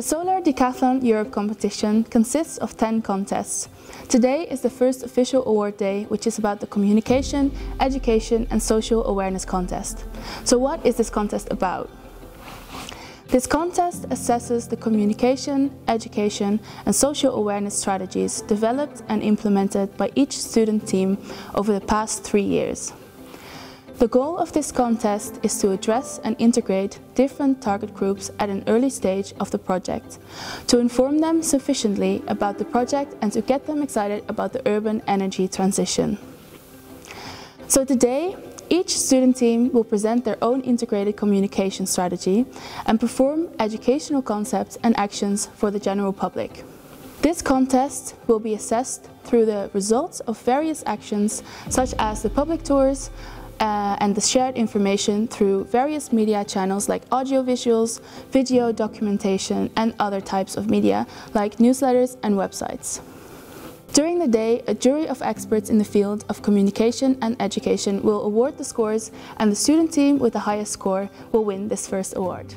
The Solar Decathlon Europe competition consists of 10 contests. Today is the first official award day, which is about the communication, education and social awareness contest. So what is this contest about? This contest assesses the communication, education and social awareness strategies developed and implemented by each student team over the past three years. The goal of this contest is to address and integrate different target groups at an early stage of the project, to inform them sufficiently about the project and to get them excited about the urban energy transition. So today, each student team will present their own integrated communication strategy and perform educational concepts and actions for the general public. This contest will be assessed through the results of various actions such as the public tours uh, and the shared information through various media channels like audiovisuals, video documentation and other types of media like newsletters and websites. During the day, a jury of experts in the field of communication and education will award the scores and the student team with the highest score will win this first award.